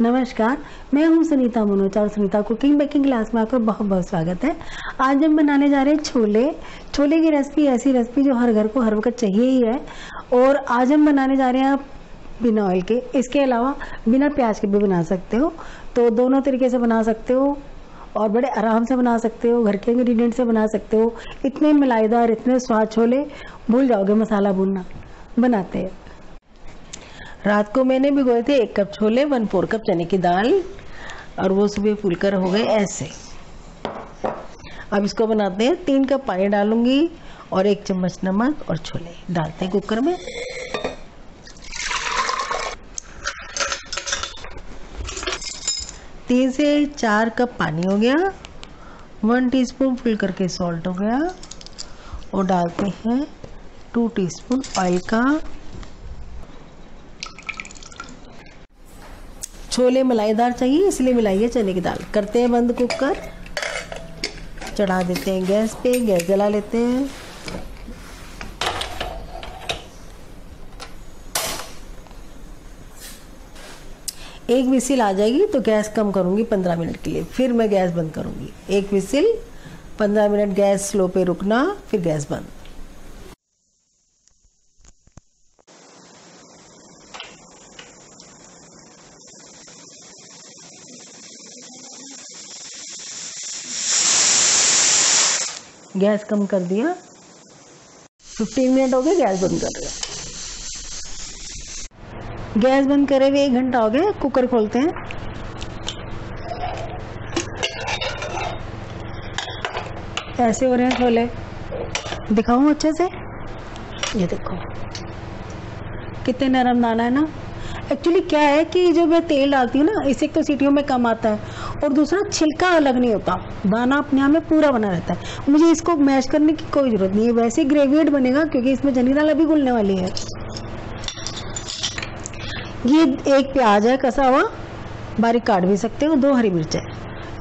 नमस्कार, मैं हूँ सुनीता मनोज और सुनीता कुकिंग बेकिंग क्लास में आपका बहुत बहुत स्वागत है। आज हम बनाने जा रहे हैं छोले। छोले की रेसिपी ऐसी रेसिपी जो हर घर को हर वक्त चाहिए ही है। और आज हम बनाने जा रहे हैं आप बिना ऑयल के। इसके अलावा बिना प्याज के भी बना सकते हो। तो दोनों तरीके से बना सकते हो और बड़े आराम से बना सकते हो। घर के इंग्रीडियंट से बना सकते हो। इतने मिलाईदार इतने स्वाद छोले। भूल जाओगे मसाला भूनना। बनाते हैं। रात को मैंने भिगोए थे, एक कप छोले वन फोर कप चने की दाल, और वो सुबह फूलकर हो गए ऐसे। अब इसको बनाते हैं, तीन कप पानी डालूँगी, और एक चम्मच नमक और छोले डालते हैं कुकर में। तीन से चार कप पानी हो गया वन टीस्पून फुल करके सॉल्ट हो गया, और डालते हैं टू टीस्पून ऑयल का छोले मलाईदार चाहिए, इसलिए मिलाइए चने की दाल। करते हैं बंद कुकर। चढ़ा देते हैं गैस पे, गैस जला लेते हैं। एक विसिल आ जाएगी तो गैस कम करूँगी पंद्रह मिनट के लिए, फिर मैं गैस बंद करूँगी। एक विसिल, पंद्रह मिनट गैस स्लो पे रुकना, फिर गैस बंद। गैस कम कर दिया। 15 मिनट हो गए, गैस बंद कर रहे गैस बंद करे हुए एक घंटा हो गया कुकर खोलते हैं। ऐसे हो रहे हैं छोले दिखाऊँ अच्छे से? ये देखो। कितने नरम दाना है ना। एक्चुअली क्या है कि जो मैं तेल डालती हूँ ना, इसे तो सीटियों में कम आता है और दूसरा छिलका अलग नहीं होता। दाना अपने आप में पूरा बना रहता है। मुझे इसको मैश करने की कोई ज़रूरत नहीं है। वैसे ग्रेविएट बनेगा, क्योंकि इसमें चनी दाल अभी घुलने वाली है। ये एक प्याज है, कसा हुआ, बारीक काट भी सकते हो। दो हरी मिर्च है।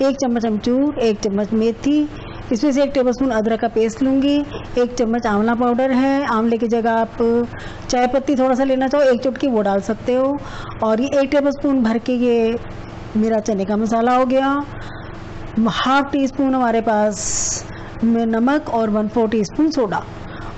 एक चम्मच अमचूर, एक चम्मच मेथी। इसमें से एक टेबलस्पून अदरक का पेस्ट लूँगी। एक चम्मच आंवला पाउडर है। आंवले की जगह आप चाय पत्ती थोड़ा सा लेना चाहो, एक चुटकी वो डाल सकते हो। और ये एक टेबलस्पून भर के ये मेरा चने का मसाला हो गया। हाफ़ टी स्पून हमारे पास में नमक और one four teaspoon soda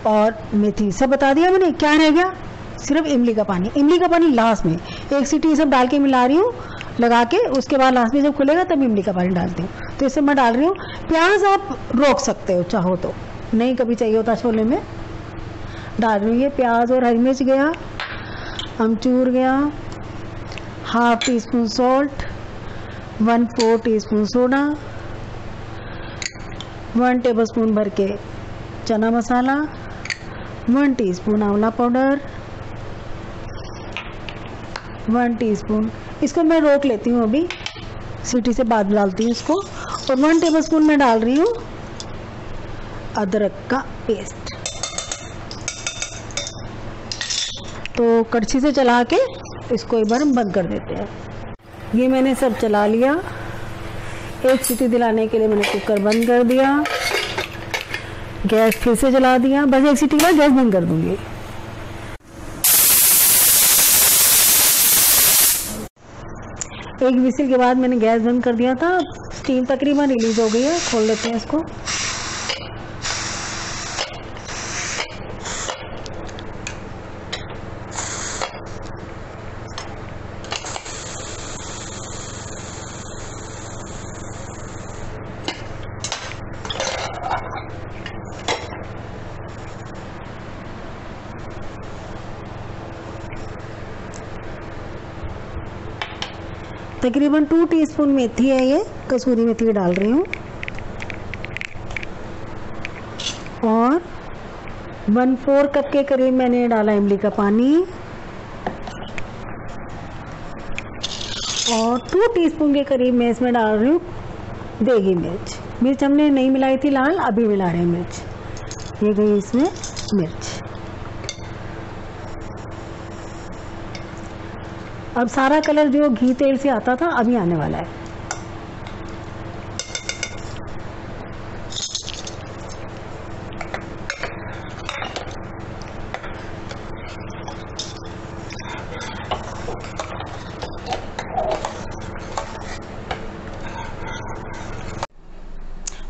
और मेथी, सब बता दिया मैंने, क्या रह गया? सिर्फ़ इमली का पानी। इमली का पानी लास्ट में, एक सीटी सब डाल के मिला रही हूँ, लगा के, उसके बाद लास्ट में जब खुलेगा तब इमली का पानी डालती हूँ। तो इसे मैं डाल रही हूँ, प्याज आप रोक सकते हो, चाहो तो। नहीं कभी चाहिए होता छोले में। डाल रही हूँ प्याज और हरी मिर्च गया, अमचूर गया half teaspoon salt one four teaspoon soda one tablespoon भर के चना मसाला वन टीस्पून आंवला पाउडर वन टीस्पून इसको मैं रोक लेती हूँ अभी, सीटी से बाद डालती हूँ इसको, और वन टेबल स्पून मैं डाल रही हूँ अदरक का पेस्ट तो कड़छी से चला के इसको एक बार हम बंद कर देते हैं। ये मैंने सब चला लिया। एक सीटी दिलाने के लिए मैंने कुकर बंद कर दिया। गैस फिर से जला दिया। बस एक सीटी के गैस बंद कर दूँगी। एक विसिल के बाद मैंने गैस बंद कर दिया था। स्टीम तकरीबन रिलीज़ हो गई है। खोल लेते हैं इसको। तकरीबन टू टीस्पून मेथी है ये, कसूरी मेथी डाल रही हूँ। और वन फोर कप के करीब मैंने डाला इमली का पानी। और टू टीस्पून के करीब मैं इसमें डाल रही हूँ देगी मिर्च। मिर्च हमने नहीं मिलाई थी लाल, अभी मिला रहे मिर्च। ये गई इसमें मिर्च। अब सारा कलर जो घी तेल से आता था, अभी आने वाला है।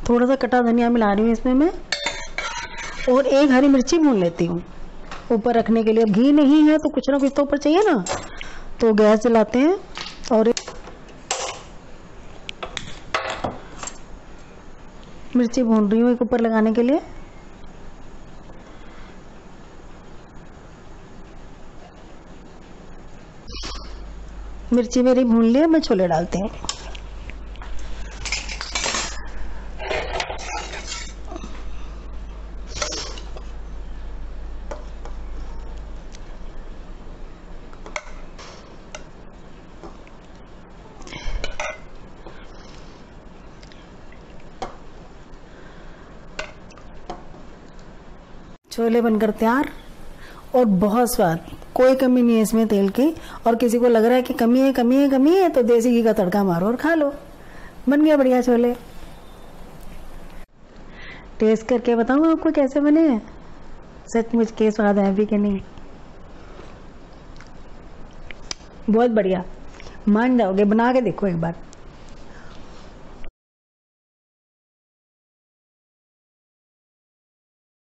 थोड़ा सा कटा धनिया मिला रही हूँ इसमें मैं। और एक हरी मिर्ची भून लेती हूँ। ऊपर रखने के लिए घी नहीं है तो कुछ ना कुछ तो ऊपर चाहिए ना। तो गैस जलाते हैं और मिर्ची भून रही हूँ एक ऊपर लगाने के लिए। मिर्ची मेरी भून ली है मैं छोले डालते हैं। छोले बनकर तैयार और बहुत स्वाद। कोई कमी नहीं है इसमें तेल की। और किसी को लग रहा है कि कमी है कमी है कमी है तो देसी घी का तड़का मारो और खा लो। बन गया बढ़िया छोले। टेस्ट करके बताऊँ आपको कैसे बने हैं? सचमुच के स्वाद है भी कि नहीं। बहुत बढ़िया। मान जाओगे, बना के देखो एक बार।